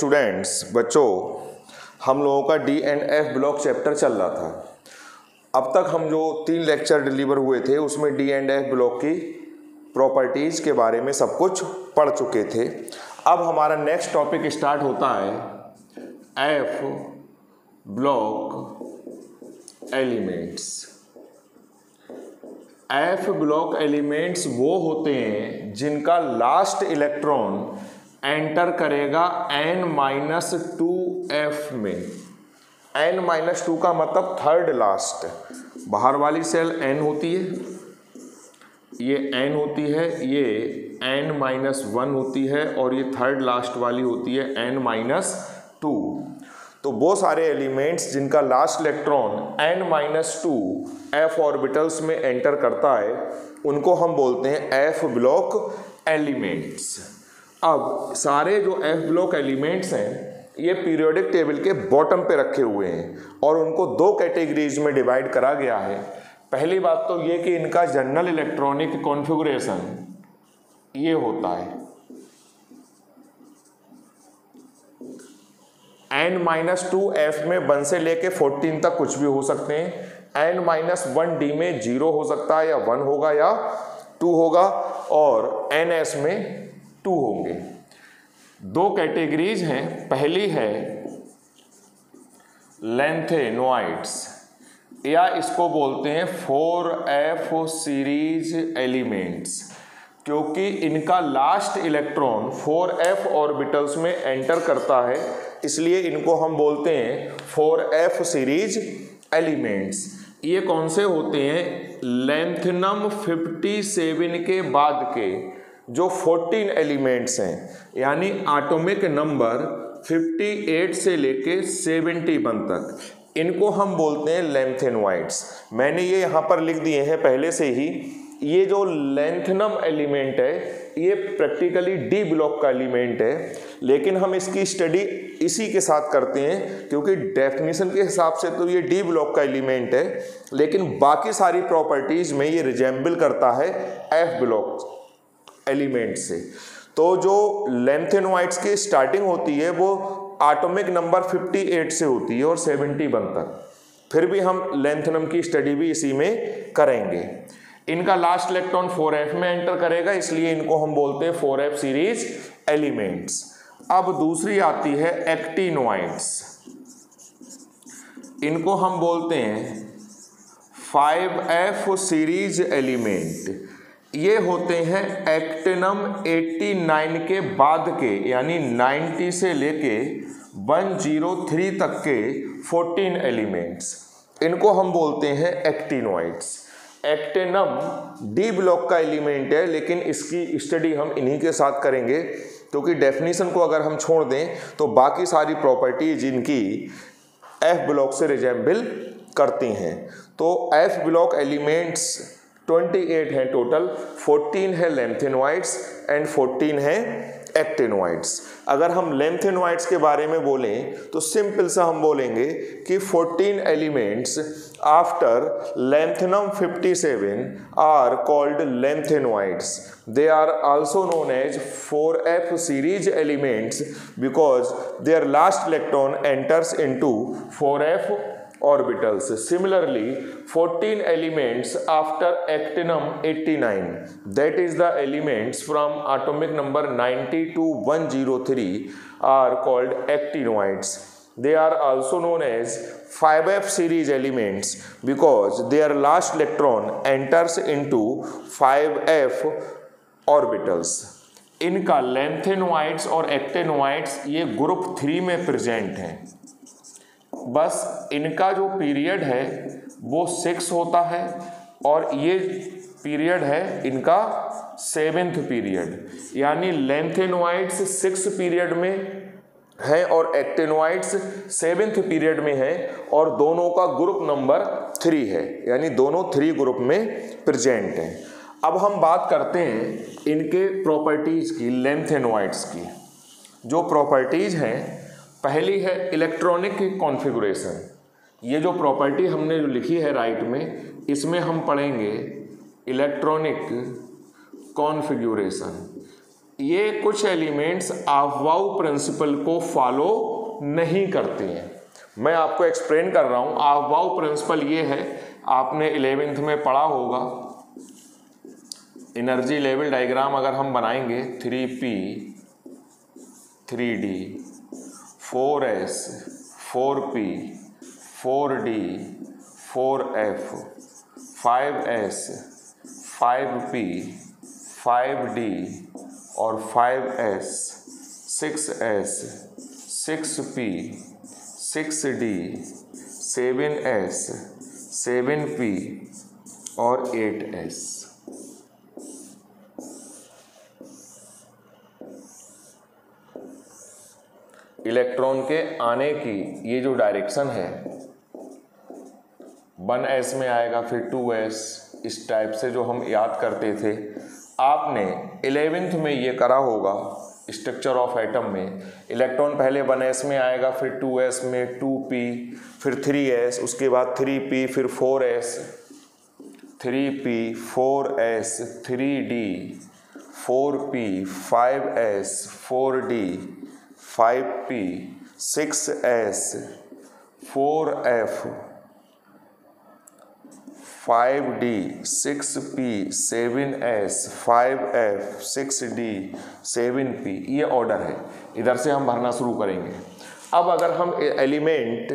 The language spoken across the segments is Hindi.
स्टूडेंट्स, बच्चों, हम लोगों का D and F block chapter चल रहा था। अब तक हम जो तीन लेक्चर डिलीवर हुए थे, उसमें डी एंड एफ़ ब्लॉक की प्रॉपर्टीज़ के बारे में सब कुछ पढ़ चुके थे। अब हमारा नेक्स्ट टॉपिक स्टार्ट होता है F block elements F block elements वो होते हैं जिनका लास्ट इलेक्ट्रॉन एंटर करेगा एन माइनस टू एफ़ में। एन माइनस टू का मतलब थर्ड लास्ट। बाहर वाली सेल एन होती है, ये एन होती है, ये एन माइनस वन होती है और ये थर्ड लास्ट वाली होती है, एन माइनस टू। तो वो सारे एलिमेंट्स जिनका last electron N minus two F orbitals में एंटर करता है, उनको हम बोलते हैं एफ़ ब्लॉक एलिमेंट्स। अब सारे जो एफ़ ब्लॉक एलिमेंट्स हैं, ये पीरियोडिक टेबल के बॉटम पे रखे हुए हैं और उनको दो कैटेगरीज में डिवाइड करा गया है। पहली बात तो ये कि इनका जनरल इलेक्ट्रॉनिक कॉन्फ़िगरेशन ये होता है। एन माइनस टू एफ़ में वन से लेके फोर्टीन तक कुछ भी हो सकते हैं। एन माइनस वन डी में ज़ीरो हो सकता है या वन होगा या टू होगा और एन एस में टू होंगे। दो कैटेगरीज हैं, पहली है लेंथेनोइड्स या इसको बोलते हैं फोर एफ़ सीरीज़ एलिमेंट्स, क्योंकि इनका last electron four F orbitals में एंटर करता है, इसलिए इनको हम बोलते हैं फोर एफ़ सीरीज़ एलिमेंट्स। ये कौन से होते हैं? लेंथनम 57 के बाद के। जो 14 एलिमेंट्स हैं, यानी एटॉमिक नंबर 58 से लेके 71 तक, इनको हम बोलते हैं लेंथेनोइड्स मैंने ये यहाँ पर लिख दिए हैं पहले से ही। ये जो लेंथनम एलिमेंट है, ये प्रैक्टिकली डी ब्लॉक का एलिमेंट है। लेकिन हम इसकी स्टडी इसी के साथ करते हैं, क्योंकि डेफिनेशन के हिसाब से तो ये डी ब्लॉक का एलिमेंट है। लेकिन बाकी सारी प्रॉपर्टीज़ में ये रिजेंबल करता है एफ़ ब्लॉक। एलिमेंट से। तो जो लेंथेनोइड्स की स्टार्टिंग होती है, वो एटॉमिक नंबर 58 से होती है और 71 तक फिर भी हम लेंथनम की स्टडी भी इसी में करेंगे। इनका लास्ट इलेक्ट्रॉन 4f में एंटर करेगा, इसलिए इनको हम बोलते हैं 4f सीरीज़ एलिमेंट्स अब दूसरी आती है एक्टिनोइड्स इनको हम बोलते हैं 5f सीरीज़ एलिमेंट ये होते हैं एक्टिनम 89 के बाद के, यानी 90 से लेके 103 तक के 14 एलिमेंट्स। इनको हम बोलते हैं एक्टिनोइड्स। एक्टिनम डी ब्लॉक का एलिमेंट है, लेकिन इसकी स्टडी हम इन्हीं के साथ करेंगे, क्योंकि तो डेफिनेशन को अगर हम छोड़ दें तो बाकी सारी प्रॉपर्टीज़ इनकी एफ़ ब्लॉक से रिजेंबल करती हैं। तो एफ़ ब्लॉक एलिमेंट्स 28 हैं टोटल 14 है लेंथेनोइड्स एंड 14 है एक्टेनोइड्स अगर हम लेंथेनोइड्स के बारे में बोलें तो सिंपल सा हम बोलेंगे कि 14 elements after lanthanum 57 are called lanthanoids they are also known as 4f series elements because their last electron enters into 4f orbitals. Similarly, 14 elements after actinum 89, that is the elements from atomic number 90 to 103 are called actinoids. They are also known as 5f series elements because their last electron enters into 5f orbitals. इनका लेंथेनोइड्स और एक्टेनोइड्स ये ग्रुप थ्री में प्रेजेंट हैं बस इनका जो पीरियड है, वो सिक्स होता है और ये पीरियड है इनका सेवेंथ पीरियड। यानी लेंथेनोइड्स सिक्स पीरियड में है और एक्टेनोइड्स सेवेंथ पीरियड में है और दोनों का ग्रुप नंबर थ्री है। यानी दोनों थ्री ग्रुप में प्रेजेंट हैं। अब हम बात करते हैं इनके प्रॉपर्टीज़ की लेंथेनोइड्स की। जो प्रॉपर्टीज़ हैं पहली है इलेक्ट्रॉनिक कॉन्फ़िगरेशन ये जो प्रॉपर्टी हमने जो लिखी है राइट में, इसमें हम पढ़ेंगे इलेक्ट्रॉनिक कॉन्फ़िगरेशन ये कुछ एलिमेंट्स आफवाउ प्रिंसिपल को फॉलो नहीं करते हैं। मैं आपको एक्सप्लेन कर रहा हूँ। आफवाउ प्रिंसिपल ये है, आपने इलेवेंथ में पढ़ा होगा। एनर्जी लेवल डायग्राम अगर हम बनाएँगे three P three D four S, four P, four D, four F, five S, five P, five D और five S, six S, six P, six D, seven S, seven P और एट एस। इलेक्ट्रॉन के आने की ये जो डायरेक्शन है, वन एस में आएगा, फिर टू एस, इस टाइप से जो हम याद करते थे। आपने इलेवेंथ में ये करा होगा, स्ट्रक्चर ऑफ़ एटम में। इलेक्ट्रॉन पहले वन एस में आएगा, फिर टू एस में टू पी, फिर थ्री एस, उसके बाद थ्री पी, फिर four S, three P, four S, three D, four P, five S, four D. Five P six S four F five D six P seven S five F six D seven P ये ऑर्डर है। इधर से हम भरना शुरू करेंगे। अब अगर हम एलिमेंट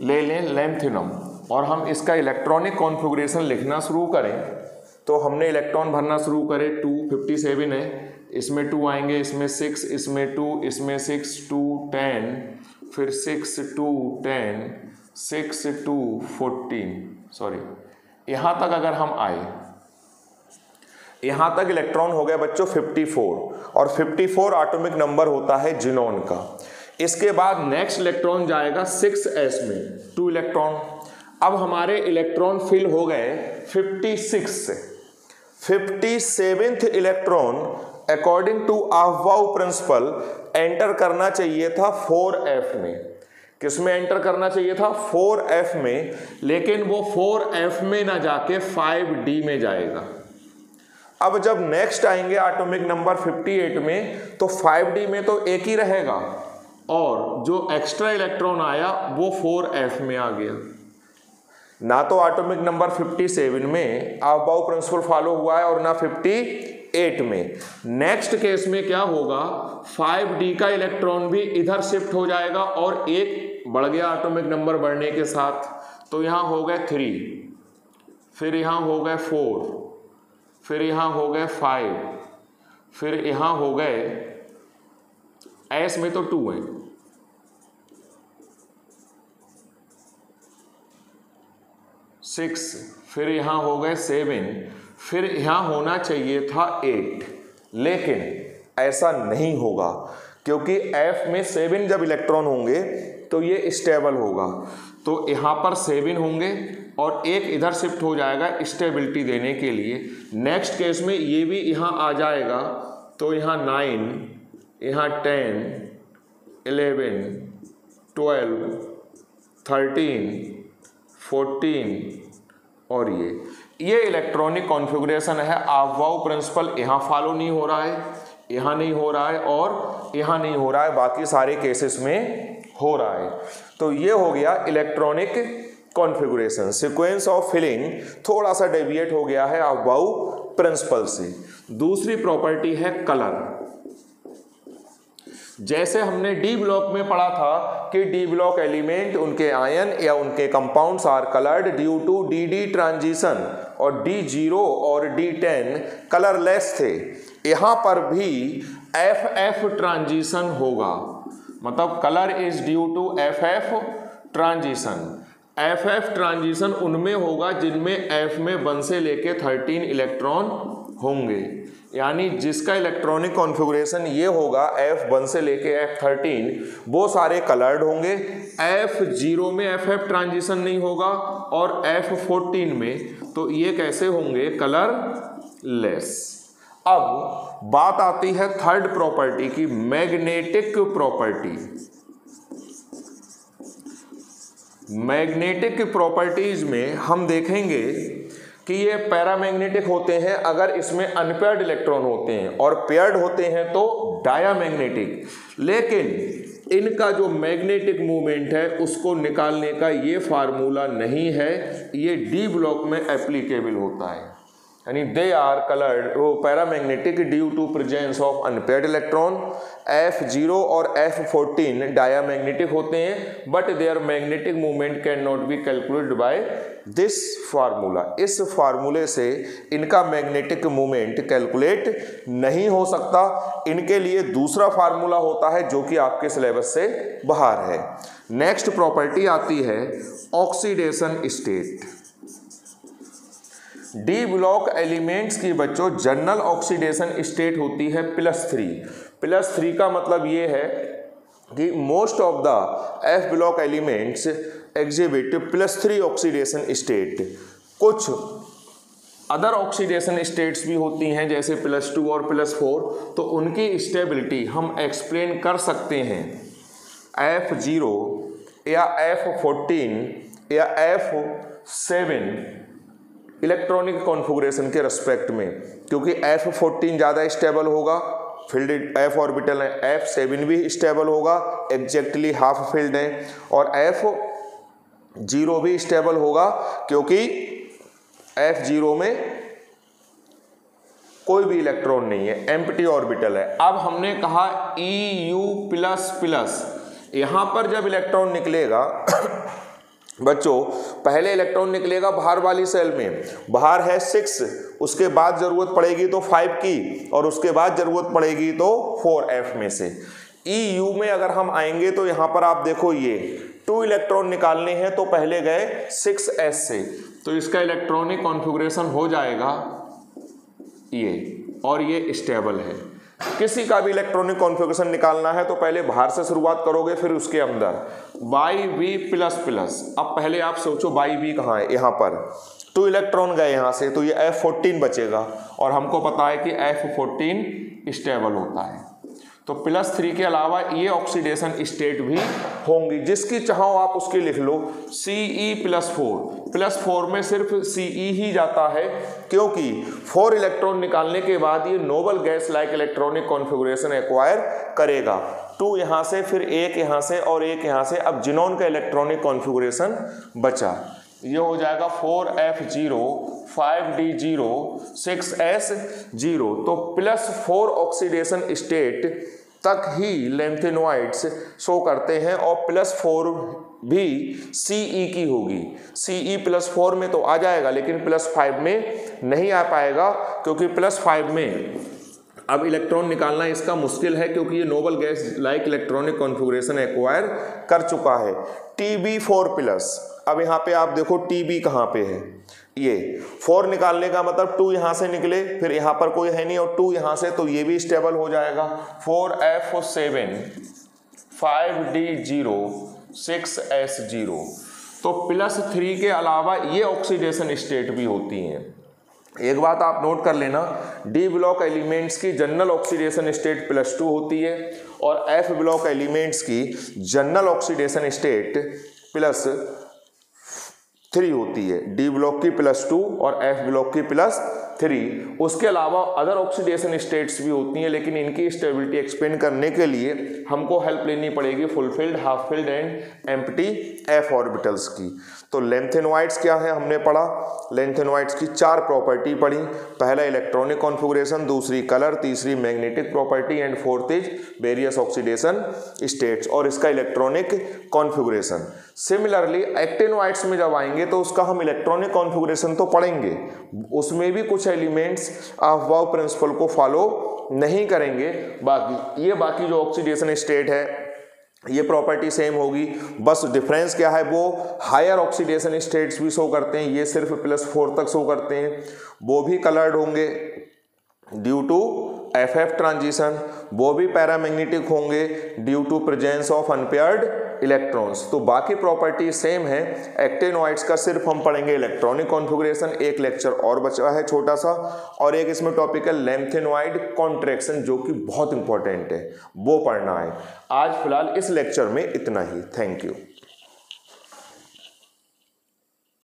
ले लें लेंथिनम और हम इसका इलेक्ट्रॉनिक कॉन्फ़िगरेशन लिखना शुरू करें तो हमने इलेक्ट्रॉन भरना शुरू करे। टू फिफ्टी सेवन है। इसमें टू आएँगे, इसमें सिक्स इसमें टू इसमें सिक्स टू टेन फिर six two ten six two fourteen sorry यहाँ तक अगर हम आए, यहाँ तक इलेक्ट्रॉन हो गया बच्चों 54 और 54 एटॉमिक नंबर होता है जिनोन का। इसके बाद नेक्स्ट इलेक्ट्रॉन जाएगा 6s में टू इलेक्ट्रॉन अब हमारे इलेक्ट्रॉन फिल हो गए 56 से। Fifty seventh electron according to aufbau principle enter करना चाहिए था फोर एफ़ में। किसमें एंटर करना चाहिए था? फोर एफ़ में, लेकिन वो फोर एफ़ में ना जाके फाइव डी में जाएगा। अब जब नेक्स्ट आएँगे एटॉमिक नंबर 58 में तो 5d में तो एक ही रहेगा। और जो एक्स्ट्रा इलेक्ट्रॉन आया, वो 4f में आ गया। ना तो एटॉमिक नंबर 57 में आबाउ प्रिंसिपल फॉलो हुआ है और ना 58 में। नेक्स्ट केस में क्या होगा? फाइव डी का इलेक्ट्रॉन भी इधर शिफ्ट हो जाएगा और एक बढ़ गया एटॉमिक नंबर बढ़ने के साथ। तो यहाँ हो गए थ्री फिर यहाँ हो गए फोर फिर यहाँ हो गए फाइव फिर यहाँ हो गए एस में तो टू है। सिक्स फिर यहाँ हो गए सेवन फिर यहाँ होना चाहिए था एट लेकिन ऐसा नहीं होगा, क्योंकि एफ़ में सेवन जब इलेक्ट्रॉन होंगे तो ये स्टेबल होगा। तो यहाँ पर सेवन होंगे और एक इधर शिफ्ट हो जाएगा स्टेबिलिटी देने के लिए। नेक्स्ट केस में ये भी यहाँ आ जाएगा तो यहाँ नाइन यहाँ ten eleven twelve thirteen fourteen और ये। ये इलेक्ट्रॉनिक कॉन्फ़िगरेशन है। आफवाउ प्रिंसिपल यहाँ फॉलो नहीं हो रहा है, यहाँ नहीं हो रहा है और यहाँ नहीं हो रहा है। बाकी सारे केसेस में हो रहा है। तो ये हो गया electronic configuration sequence of filling थोड़ा सा डेविएट हो गया है आफवाउ प्रिंसिपल से। दूसरी प्रॉपर्टी है कलर जैसे हमने डी ब्लॉक में पढ़ा था कि डी ब्लॉक एलिमेंट उनके आयन या उनके compounds are coloured due to D D transition और डी ज़ीरो और डी टेन कलरलेस थे। यहाँ पर भी एफ़ एफ़ ट्रांजिशन होगा। मतलब colour is due to F F transition F F transition उनमें होगा जिनमें एफ़ में वन से लेके थर्टीन इलेक्ट्रॉन होंगे। यानी जिसका इलेक्ट्रॉनिक कॉन्फ़िगरेशन ये होगा एफ़ वन से लेके एफ़ थर्टीन वो सारे कलर्ड होंगे। एफ़ ज़ीरो में एफ़ एफ़ ट्रांजिशन नहीं होगा और एफ़ फोर्टीन में तो ये कैसे होंगे? कलर लेस अब बात आती है थर्ड प्रॉपर्टी की मैग्नेटिक प्रॉपर्टी मैग्नेटिक प्रॉपर्टीज़ में हम देखेंगे कि ये पैरामैग्नेटिक होते हैं अगर इसमें अनपेयर्ड इलेक्ट्रॉन होते हैं और पेयर्ड होते हैं तो डायामैग्नेटिक। लेकिन इनका जो मैग्नेटिक मूवमेंट है, उसको निकालने का ये फार्मूला नहीं है। ये डी ब्लॉक में एप्लीकेबल होता है। यानी दे आर कलर्ड वो paramagnetic due to presence of unpaired electron F zero और एफ़ फोर्टीन डायामैग्नेटिक होते हैं but their magnetic movement cannot be calculate by this formula इस फार्मूले से इनका मैग्नेटिक मूवमेंट कैलकुलेट नहीं हो सकता। इनके लिए दूसरा फार्मूला होता है जो कि आपके सिलेबस से बाहर है। नेक्स्ट प्रॉपर्टी आती है oxidation state D block elements की बच्चों, जनरल ऑक्सीडेशन स्टेट होती है प्लस थ्री। प्लस थ्री का मतलब ये है कि most of the F block elements exhibit plus three oxidation state. कुछ अदर ऑक्सीडेशन स्टेट्स भी होती हैं, जैसे प्लस टू और प्लस फोर तो उनकी स्टेबिलिटी हम एक्सप्लेन कर सकते हैं। एफ़ ज़ीरो या एफ़ फोर्टीन या एफ़ सेवन इलेक्ट्रॉनिक कॉन्फ़िगरेशन के रेस्पेक्ट में, क्योंकि एफ़ फोर्टीन ज़्यादा स्टेबल होगा फ़ील्ड एफ़ ऑर्बिटल है एफ़ सेवन भी स्टेबल होगा एग्जैक्टली हाफ़ फ़ील्ड है, और एफ़ ज़ीरो भी स्टेबल होगा, क्योंकि एफ़ ज़ीरो में कोई भी इलेक्ट्रॉन नहीं है एम्प्टी ऑर्बिटल है। अब हमने कहा ई यू प्लस प्लस यहाँ पर जब इलेक्ट्रॉन निकलेगा बच्चों, पहले इलेक्ट्रॉन निकलेगा बाहर वाली सेल में। बाहर है सिक्स उसके बाद ज़रूरत पड़ेगी तो फाइव की, और उसके बाद ज़रूरत पड़ेगी तो फोर एफ़ में से। ई e यू में अगर हम आएँगे तो यहाँ पर आप देखो ये टू इलेक्ट्रॉन निकालने हैं तो पहले गए सिक्स एस से। तो इसका इलेक्ट्रॉनिक कॉन्फ़िगरेशन हो जाएगा ये, और ये स्टेबल है। किसी का भी इलेक्ट्रॉनिक कॉन्फ़िगरेशन निकालना है तो पहले बाहर से शुरुआत करोगे, फिर उसके अंदर। बाई वी प्लस प्लस अब पहले आप सोचो बाई वी कहाँ है? यहाँ पर। तो इलेक्ट्रॉन गए यहाँ से तो ये एफ़ फोर्टीन बचेगा। और हमको पता है कि एफ़ फोर्टीन स्टेबल होता है। तो प्लस थ्री के अलावा ये ऑक्सीडेशन स्टेट भी होंगी। जिसकी चाहो आप उसकी लिख लो। C E plus four plus four में सिर्फ़ सी ई ही जाता है, क्योंकि फोर इलेक्ट्रॉन निकालने के बाद ये noble gas like electronic configuration acquire करेगा। टू यहाँ से, फिर एक यहाँ से और एक यहाँ से। अब जिनोन का इलेक्ट्रॉनिक कॉन्फ़िगरेशन बचा। ये हो जाएगा four F zero, five D zero, six S zero. तो प्लस फोर ऑक्सीडेशन स्टेट तक ही लेंथेनोइड्स शो करते हैं और प्लस फोर भी सी ई की होगी। सी ई प्लस फोर में तो आ जाएगा, लेकिन प्लस फाइव में नहीं आ पाएगा, क्योंकि प्लस फाइव में अब इलेक्ट्रॉन निकालना इसका मुश्किल है, क्योंकि ये noble gas like electronic configuration acquire कर चुका है। टी बी फोर प्लस अब यहाँ पे आप देखो टी बी कहाँ पे है। ये फोर निकालने का मतलब टू यहाँ से निकले, फिर यहाँ पर कोई है नहीं और टू यहाँ से तो ये भी स्टेबल हो जाएगा। Four F seven five D zero six S zero तो प्लस थ्री के अलावा ये ऑक्सीडेशन स्टेट भी होती हैं। एक बात आप नोट कर लेना डी ब्लॉक एलिमेंट्स की general oxidation state plus two होती है और एफ़ ब्लॉक एलिमेंट्स की general oxidation state plus three होती है। डी ब्लॉक की प्लस टू और एफ़ ब्लॉक की प्लस थ्री उसके अलावा अदर ऑक्सीडेशन स्टेट्स भी होती हैं, लेकिन इनकी स्टेबिलिटी एक्सपेंड करने के लिए हमको हेल्प लेनी पड़ेगी full filled half filled and empty F orbitals की। तो लेंथेनोइड्स क्या है हमने पढ़ा? लेंथेनोइड्स की चार प्रॉपर्टी पढ़ी। पहला इलेक्ट्रॉनिक कॉन्फ़िगरेशन दूसरी कलर तीसरी magnetic property and fourth is various oxidation states और इसका इलेक्ट्रॉनिक कॉन्फ़िगरेशन सिमिलरली एक्टेनोइड्स में जब आएँगे तो उसका हम इलेक्ट्रॉनिक कॉन्फ़िगरेशन तो पढ़ेंगे। उसमें भी कुछ एलिमेंट्स ऑफ़ वाव प्रिंसिपल को फॉलो नहीं करेंगे। बाकी, ये बाकी जो ऑक्सीडेशन स्टेट है, ये प्रॉपर्टी सेम होगी। बस डिफरेंस क्या है? वो हायर ऑक्सीडेशन स्टेट्स भी शो करते हैं। ये सिर्फ़ प्लस फोर तक शो करते हैं। वो भी कलर्ड होंगे due to F F transition वो भी पैरामैग्नेटिक होंगे due to presence of unpaired electrons तो बाकी प्रॉपर्टी सेम है एक्टेनोइड्स का सिर्फ़ हम पढ़ेंगे इलेक्ट्रॉनिक कॉन्फ़िगरेशन एक लेक्चर और बचा है छोटा सा, और एक इसमें टॉपिक है लेंथेनोइड कॉन्ट्रेक्शन जो कि बहुत इंपॉर्टेंट है, वो पढ़ना है। आज फ़िलहाल इस लेक्चर में इतना ही। Thank you